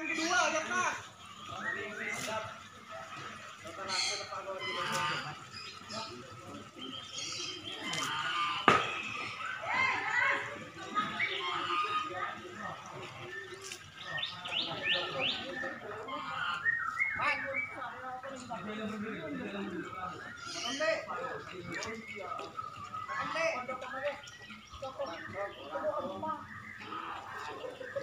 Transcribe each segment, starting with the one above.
yang kedua ada kak Thank you.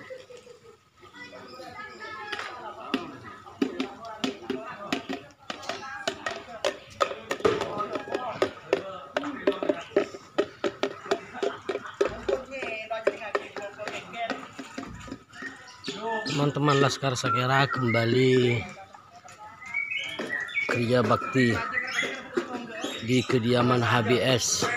Teman-teman Laskar Sakera kembali kerja bakti di kediaman HBS.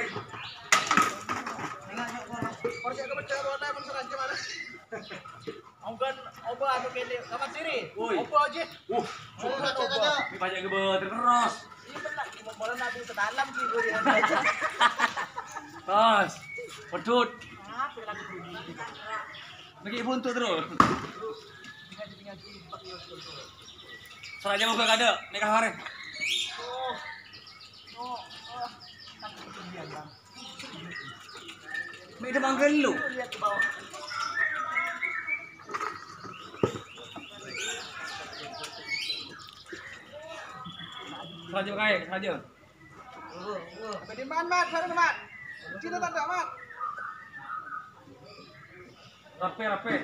Terus. Pedut. Lagi buntu terus. Soalnya mau gak ada, nek kamar. Mek udah manggil lu. Saja kai, saja. Di mana, Mat? Sana, Mat. Cina tak ada, Mat. Rapi, rapi.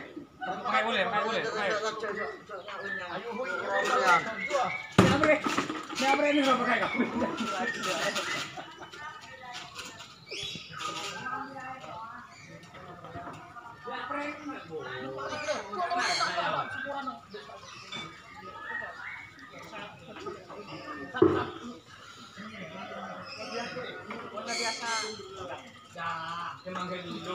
Pakai boleh, pakai boleh, pakai. Ini apa ni? Ini apa ni? Ini apa pakai kau? Emang kayak gitu.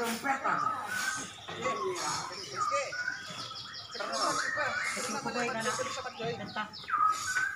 trompeta. Sige. Sige. Sige. Sige. Sige. Sige. Sige. Sige. Sige. Sige. Sige. Sige.